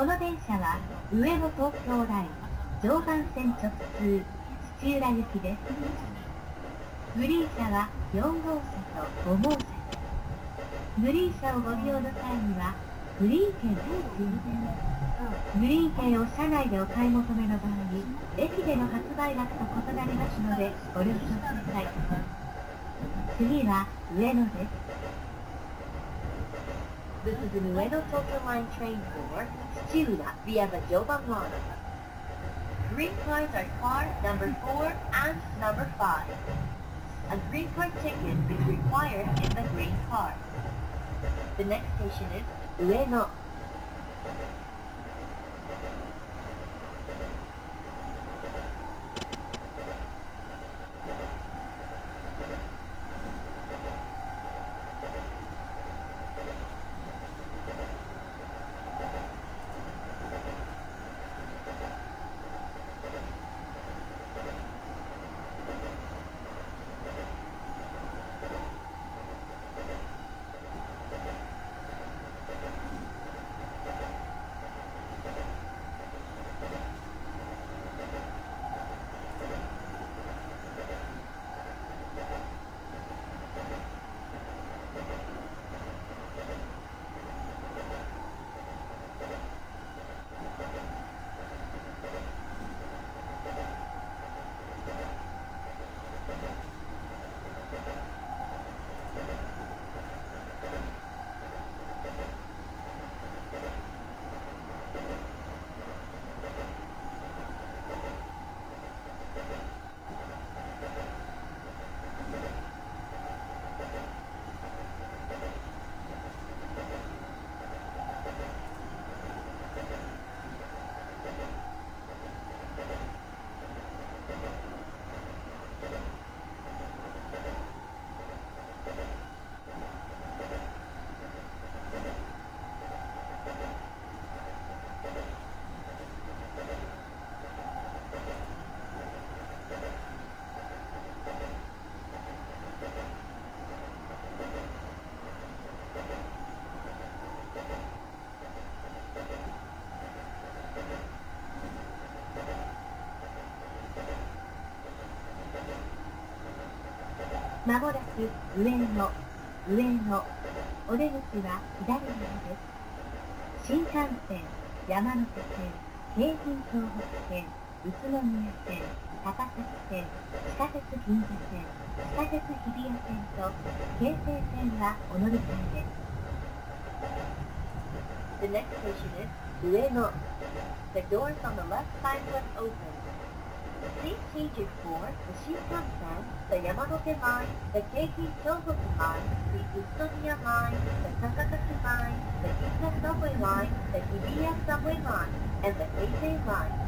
この電車は上野東京ライン常磐線直通土浦行きです。グリーン車は4号車と5号車です。グリーン車をご利用の際にはグリーン券が必要ですグリーン券を車内でお買い求めの場合駅での発売額と異なりますのでご了承ください。次は上野です。This is the Ueno Tokyo Line train for Chiura via the Joban line. Green cars are car number 4 and number 5. A green card ticket is required in the green car. The next station is Ueno. まもなく上野、上野、お出口は左側です。新幹線、山手線、京浜東北線、宇都宮線、高崎線、地下鉄銀座線、地下鉄日比谷線と京成線はお乗り換えです。The next station is 上野 The doors on the left side will open. Please change for the Shinkansen, the Yamanote Line, the Keiki Tohoku Line, the Utsunomiya Line, the Takasaki Line, the Ginza Subway Line, the Hibiya Subway Line, and the Heisei Line.